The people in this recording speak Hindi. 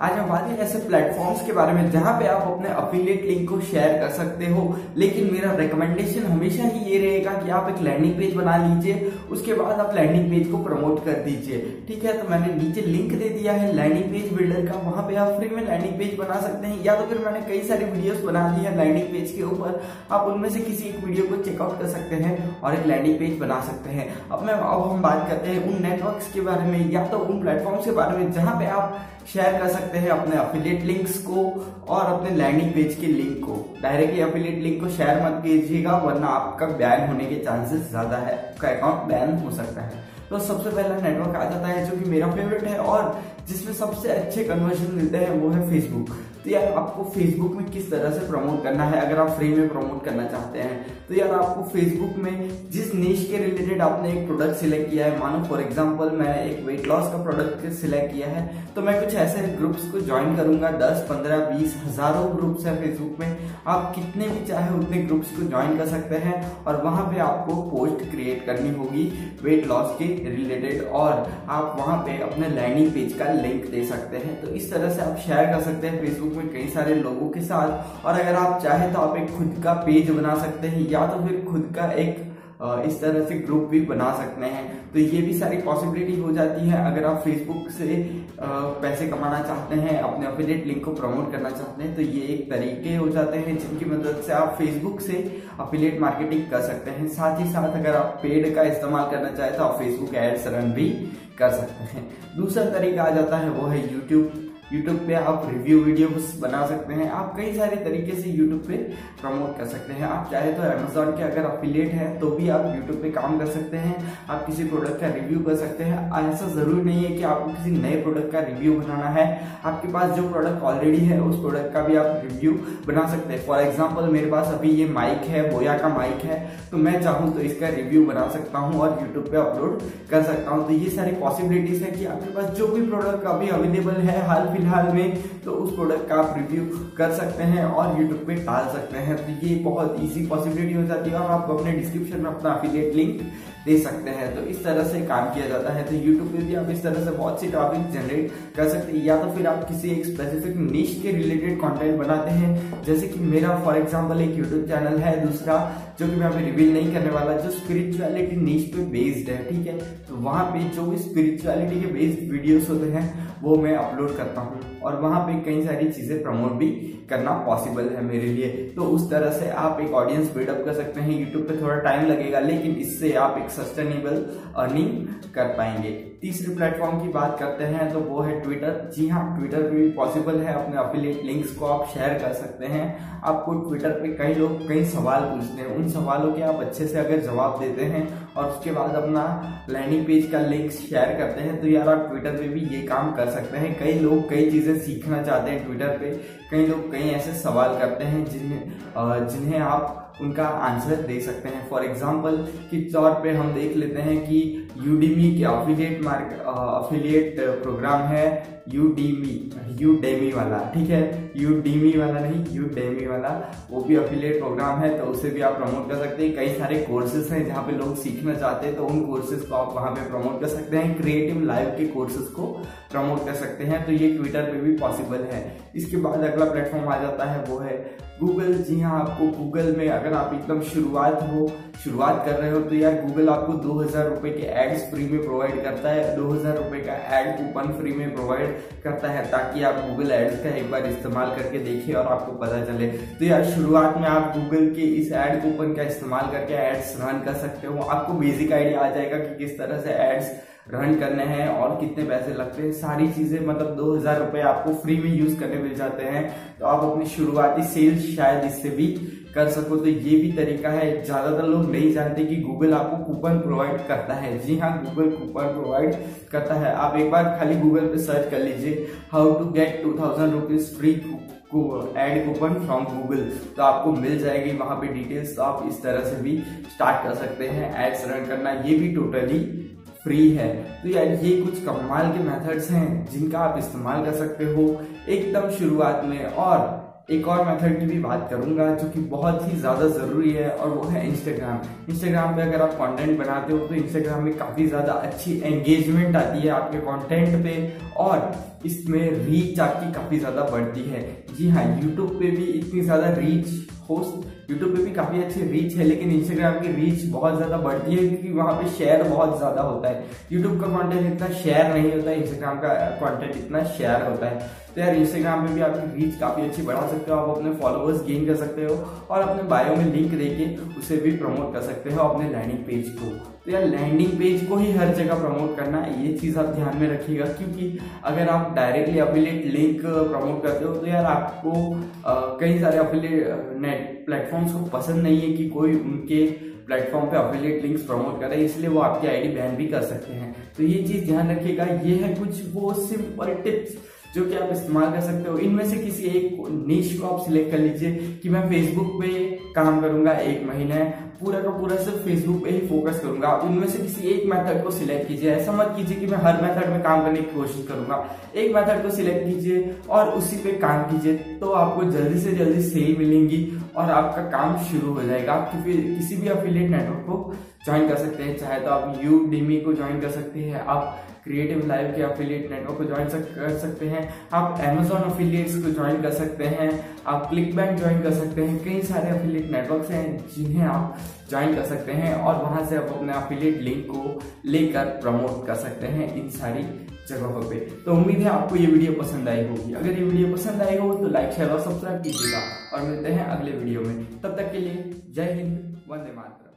आज हम बात ऐसे प्लेटफॉर्म्स के बारे में जहाँ पे आप अपने अफिलिएट लिंक को शेयर कर सकते हो। लेकिन मेरा रिकमेंडेशन हमेशा ही ये रहेगा कि आप एक लैंडिंग पेज बना लीजिए, उसके बाद आप लैंडिंग पेज को प्रमोट कर दीजिए। ठीक है तो मैंने नीचे लिंक दे दिया है लैंडिंग पेज बिल्डर का, वहाँ पे आप फ्री में लैंडिंग पेज बना सकते हैं। या तो फिर मैंने कई सारी वीडियोस बना दी है लैंडिंग पेज के ऊपर। आप उनमें से किसी एक वीडियो को चेकआउट कर सकते हैं और एक लैंडिंग पेज बना सकते हैं। अब मैं, अब हम बात करते हैं उन नेटवर्क्स के बारे में, या तो उन प्लेटफॉर्म्स के बारे में जहाँ पे आप शेयर कर सकते हैं अपने अफिलिएट लिंक्स को और अपने लैंडिंग पेज के लिंक को। डायरेक्टली अफिलिएट लिंक को शेयर मत कीजिएगा, वरना आपका बैन होने के चांसेस ज़्यादा है, आपका अकाउंट बैन हो सकता है। तो सबसे पहला नेटवर्क आ जाता है, जो कि मेरा फेवरेट है और जिसमें सबसे अच्छे कन्वर्जन मिलते हैं, वो है फेसबुक तो यार आपको फेसबुक में किस तरह से प्रमोट करना है, अगर आप फ्री में प्रमोट करना चाहते हैं तो यार आपको फेसबुक में जिस निश के रिलेटेड आपने एक प्रोडक्ट सिलेक्ट किया है, मानो फॉर एग्जांपल मैंने एक वेट लॉस का प्रोडक्ट सिलेक्ट किया है तो मैं कुछ ऐसे ग्रुप्स को ज्वाइन करूँगा, दस, पंद्रह, बीस, हज़ारों ग्रुप्स है फेसबुक में, आप कितने भी चाहे उतने ग्रुप्स को ज्वाइन कर सकते हैं, और वहाँ पे आपको पोस्ट क्रिएट करनी होगी वेट लॉस के रिलेटेड और आप वहाँ पे अपने लैंडिंग पेज का लिंक दे सकते हैं तो इस तरह से आप शेयर कर सकते हैं फेसबुक में कई सारे लोगों के साथ। और अगर आप चाहें तो आप एक खुद का पेज बना सकते हैं, या तो फिर खुद का एक इस तरह से ग्रुप भी बना सकते हैं। तो ये भी सारी पॉसिबिलिटी हो जाती है। अगर आप फेसबुक से पैसे कमाना चाहते हैं, अपने अफिलिएट लिंक को प्रमोट करना चाहते हैं तो ये एक तरीके हो जाते हैं जिनकी मदद से आप फेसबुक से अफिलिएट मार्केटिंग कर सकते हैं। साथ ही साथ अगर आप पेड का इस्तेमाल करना चाहें तो आप फेसबुक एड्स रन भी कर सकते हैं। दूसरा तरीका आ जाता है, वो है यूट्यूब यूट्यूब पे आप रिव्यू वीडियोस बना सकते हैं। आप कई सारे तरीके से यूट्यूब पे प्रमोट कर सकते हैं। आप चाहे तो अमेजोन के अगर अफिलिएट है तो भी आप यूट्यूब पे काम कर सकते हैं। आप किसी प्रोडक्ट का रिव्यू कर सकते हैं। ऐसा ज़रूरी नहीं है कि आपको किसी नए प्रोडक्ट का रिव्यू बनाना है। आपके पास जो प्रोडक्ट ऑलरेडी है, उस प्रोडक्ट का भी आप रिव्यू बना सकते हैं। फॉर एग्ज़ाम्पल मेरे पास अभी ये माइक है बोया का माइक है। तो मैं चाहूँ तो इसका रिव्यू बना सकता हूँ और यूट्यूब पे अपलोड कर सकता हूँ। तो ये सारी पॉसिबिलिटीज है कि आपके पास जो भी प्रोडक्ट अभी अवेलेबल है, हाल फ़िलहाल में तो उस प्रोडक्ट का आप रिव्यू कर सकते हैं और यूट्यूब पे डाल सकते हैं। तो ये बहुत इजी पॉसिबिलिटी हो जाती है और आप अपने डिस्क्रिप्शन में अपना अफिलिएट लिंक दे सकते हैं। तो इस तरह से काम किया जाता है। तो यूट्यूब पे भी आप इस तरह से बहुत सी टॉपिक जनरेट कर सकते हैं। या तो फिर आप किसी एक स्पेसिफिक निश के रिलेटेड कंटेंट बनाते हैं। जैसे कि मेरा फॉर एग्जांपल एक यूट्यूब चैनल है। दूसरा जो कि मैं अभी रिवील नहीं करने वाला, जो स्पिरिचुअलिटी नीच पे बेस्ड है, ठीक है? तो वहाँ पे जो भी स्पिरिचुअलिटी के बेस्ड वीडियोस होते हैं, वो मैं अपलोड करता हूँ। और वहाँ पे कई सारी चीज़ें प्रमोट भी करना पॉसिबल है मेरे लिए। तो उस तरह से आप एक ऑडियंस बिल्डअप कर सकते हैं। यूट्यूब पे थोड़ा टाइम लगेगा, लेकिन इससे आप एक सस्टेनेबल अर्निंग कर पाएँगे। तीसरे प्लेटफॉर्म की बात करते हैं तो वो है ट्विटर जी हाँ ट्विटर पे भी पॉसिबल है। अपने अफिलिएट लिंक्स को आप शेयर कर सकते हैं। आपको ट्विटर पे कई लोग, कई सवाल पूछते हैं। उन सवालों के आप अच्छे से अगर जवाब देते हैं और उसके बाद अपना लैंडिंग पेज का लिंक शेयर करते हैं तो यार आप ट्विटर पे भी ये काम कर सकते हैं। कई लोग कई चीज़ें सीखना चाहते हैं ट्विटर पे। कई लोग कई ऐसे सवाल करते हैं जिन्हें जिन्हें आप उनका आंसर दे सकते हैं। फॉर एग्ज़ाम्पल के तौर पे हम देख लेते हैं कि यू यूडीमी के अफिलिएट मार्क अफिलिएट प्रोग्राम है यूडीमी यूडेमी वाला, ठीक है? यू यूडीमी वाला नहीं यूडेमी वाला, वो भी अफिलिएट प्रोग्राम है तो उसे भी आप प्रमोट कर सकते हैं। कई सारे कोर्सेज हैं जहाँ पे लोग सीखना चाहते हैं तो उन कोर्सेज को आप वहाँ पे प्रमोट कर सकते हैं। क्रिएटिव लाइव के कोर्सेज को प्रमोट कर सकते हैं तो ये ट्विटर पे भी पॉसिबल है। इसके बाद अगला प्लेटफॉर्म आ जाता है, वो है गूगल जी हाँ आपको गूगल में अगर आप एकदम शुरुआत हो, शुरुआत कर रहे हो तो यार गूगल आपको दो हज़ार रुपए के एड्स फ्री में प्रोवाइड करता है। दो हज़ार रुपए का एड कूपन फ्री में प्रोवाइड करता है, ताकि आप गूगल एड्स का एक बार इस्तेमाल करके देखिए और आपको पता चले। तो यार, शुरुआत में आप गूगल के इस एड कूपन का इस्तेमाल करके एड्स रन कर सकते हो। आपको बेसिक आइडिया आ जाएगा कि किस तरह से एड्स रन करने हैं और कितने पैसे लगते हैं, सारी चीज़ें मतलब दो हज़ार रुपए आपको फ्री में यूज़ करने मिल जाते हैं। तो आप अपनी शुरुआती सेल्स शायद इससे भी कर सको। तो ये भी तरीका है, ज़्यादातर लोग नहीं जानते कि गूगल आपको कूपन प्रोवाइड करता है। जी हाँ गूगल कूपन प्रोवाइड करता है। आप एक बार खाली गूगल पे सर्च कर लीजिए how to get two thousand rupees free ad coupon from Google तो आपको मिल जाएगी वहाँ पे डिटेल्स तो आप इस तरह से भी स्टार्ट कर सकते हैं एड्स रन करना। ये भी टोटली फ्री है। तो यार ये कुछ कमाल के मेथड्स हैं जिनका आप इस्तेमाल कर सकते हो एकदम शुरुआत में। और एक और मेथड की भी बात करूँगा जो कि बहुत ही ज़्यादा ज़रूरी है और वो है इंस्टाग्राम इंस्टाग्राम पे अगर आप कंटेंट बनाते हो तो इंस्टाग्राम में काफ़ी ज़्यादा अच्छी एंगेजमेंट आती है आपके कंटेंट पे और इसमें रीच आपकी काफ़ी ज़्यादा बढ़ती है। जी हाँ यूट्यूब पे भी इतनी ज़्यादा रीच होस्ट यूट्यूब पे भी काफ़ी अच्छी रीच है, लेकिन इंस्टाग्राम की रीच बहुत ज़्यादा बढ़ती है क्योंकि वहाँ पे शेयर बहुत ज़्यादा होता है। यूट्यूब का कंटेंट इतना शेयर नहीं होता है इंस्टाग्राम का कंटेंट इतना शेयर होता है। तो यार इंस्टाग्राम पे भी आपकी रीच काफ़ी अच्छी बढ़ा सकते हो, आप अपने फॉलोअर्स गेन कर सकते हो और अपने बायो में लिंक देके उसे भी प्रमोट कर सकते हो अपने लैंडिंग पेज को। तो यार लैंडिंग पेज को ही हर जगह प्रमोट करना ये चीज़ आप ध्यान में रखिएगा, क्योंकि अगर आप डायरेक्टली अफिलेट लिंक प्रमोट करते हो तो यार आपको कई सारे अफिलेट नेट प्लेटफॉर्म्स को पसंद नहीं है कि कोई उनके प्लेटफॉर्म पे अफिलिएट लिंक्स प्रमोट करे, इसलिए वो आपकी आईडी बैन भी कर सकते हैं। तो ये चीज़ ध्यान रखिएगा, ये है कुछ वो सिंपल टिप्स जो कि आप इस्तेमाल कर सकते हो। इनमें से किसी एक नीच को आप सिलेक्ट कर लीजिए कि मैं फेसबुक पे काम करूँगा एक महीने पूरा का पूरा सिर्फ़ फेसबुक पे ही फोकस करूँगा। उनमें से किसी एक मेथड को सिलेक्ट कीजिए। ऐसा मत कीजिए कि मैं हर मेथड में काम करने की कोशिश करूँगा। एक मेथड को सिलेक्ट कीजिए और उसी पे काम कीजिए तो आपको जल्दी से जल्दी सेल मिलेंगी और आपका काम शुरू हो जाएगा। आप किसी भी अफिलियट नेटवर्क को ज्वाइन कर सकते हैं। चाहे तो आप यू डीमी को ज्वाइन कर सकते हैं। आप क्रिएटिव लाइव के अफिलिएट नेटवर्क को ज्वाइन कर सकते हैं। आप एमेजॉन अफिलिएट्स को ज्वाइन कर सकते हैं। आप क्लिक बैंक ज्वाइन कर सकते हैं। कई सारे अफिलिएट नेटवर्क्स हैं जिन्हें आप ज्वाइन कर सकते हैं और वहाँ से आप अपने अफिलिएट लिंक को लेकर प्रमोट कर सकते हैं इन सारी जगहों पे। तो उम्मीद है आपको ये वीडियो पसंद आई होगी। अगर ये वीडियो पसंद आई हो तो लाइक शेयर और सब्सक्राइब कीजिएगा। और मिलते हैं अगले वीडियो में। तब तक के लिए जय हिंद, वंदे मातरम।